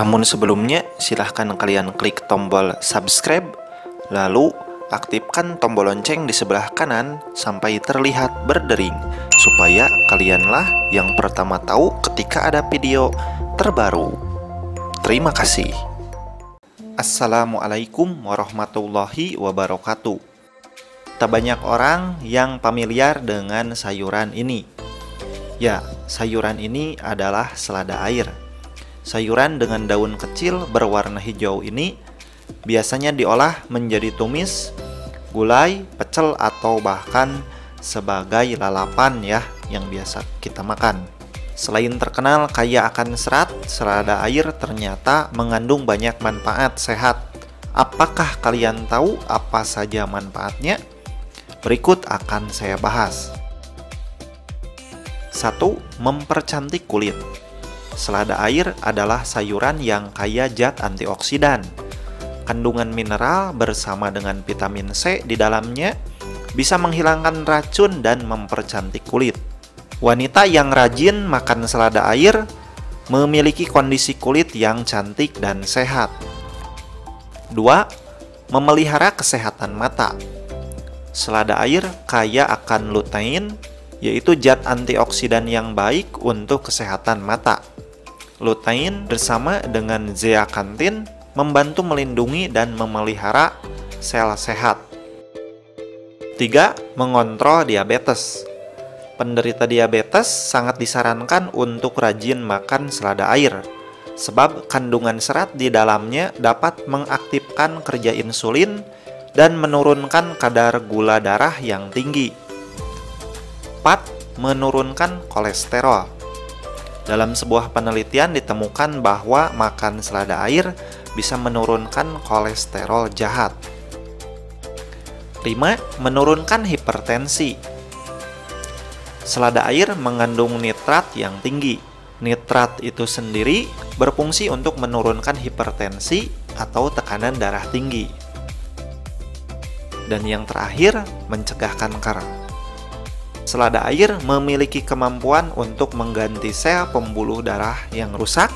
Namun sebelumnya, silahkan kalian klik tombol subscribe, lalu aktifkan tombol lonceng di sebelah kanan sampai terlihat berdering, supaya kalianlah yang pertama tahu ketika ada video terbaru. Terima kasih. Assalamualaikum warahmatullahi wabarakatuh. Tak banyak orang yang familiar dengan sayuran ini. Ya, sayuran ini adalah selada air Sayuran dengan daun kecil berwarna hijau ini biasanya diolah menjadi tumis, gulai, pecel atau bahkan sebagai lalapan ya yang biasa kita makan. Selain terkenal kaya akan serat, selada air ternyata mengandung banyak manfaat sehat. Apakah kalian tahu apa saja manfaatnya? Berikut akan saya bahas. 1. Mempercantik kulit. Selada air adalah sayuran yang kaya zat antioksidan. Kandungan mineral bersama dengan vitamin C di dalamnya bisa menghilangkan racun dan mempercantik kulit. Wanita yang rajin makan selada air memiliki kondisi kulit yang cantik dan sehat. 2. Memelihara kesehatan mata. Selada air kaya akan lutein, yaitu zat antioksidan yang baik untuk kesehatan mata. Lutein bersama dengan zeaxanthin membantu melindungi dan memelihara sel sehat. 3. Mengontrol diabetes. Penderita diabetes sangat disarankan untuk rajin makan selada air, sebab kandungan serat di dalamnya dapat mengaktifkan kerja insulin dan menurunkan kadar gula darah yang tinggi. 4. Menurunkan kolesterol. Dalam sebuah penelitian ditemukan bahwa makan selada air bisa menurunkan kolesterol jahat. 5. Menurunkan hipertensi. Selada air mengandung nitrat yang tinggi. Nitrat itu sendiri berfungsi untuk menurunkan hipertensi atau tekanan darah tinggi. Dan yang terakhir, mencegah kanker. Selada air memiliki kemampuan untuk mengganti sel pembuluh darah yang rusak,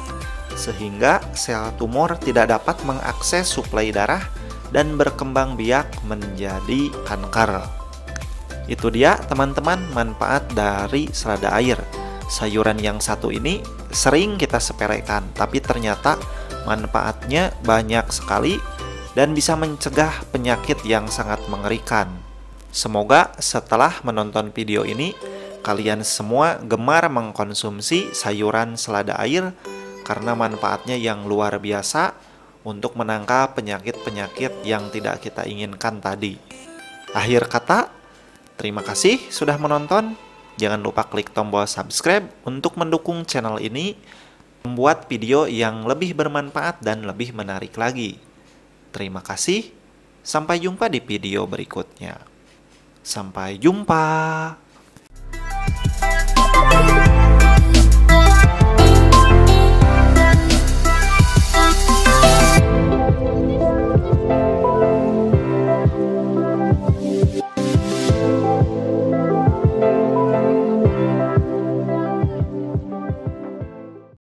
sehingga sel tumor tidak dapat mengakses suplai darah dan berkembang biak menjadi kanker. Itu dia, teman-teman, manfaat dari selada air. Sayuran yang satu ini sering kita sepelekan, tapi ternyata manfaatnya banyak sekali dan bisa mencegah penyakit yang sangat mengerikan. Semoga setelah menonton video ini, kalian semua gemar mengkonsumsi sayuran selada air karena manfaatnya yang luar biasa untuk menangkal penyakit-penyakit yang tidak kita inginkan tadi. Akhir kata, terima kasih sudah menonton. Jangan lupa klik tombol subscribe untuk mendukung channel ini membuat video yang lebih bermanfaat dan lebih menarik lagi. Terima kasih. Sampai jumpa di video berikutnya. Sampai jumpa.